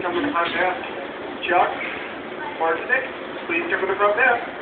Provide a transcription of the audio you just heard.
Come to the front desk. Chuck, Martinik, please come to the front desk.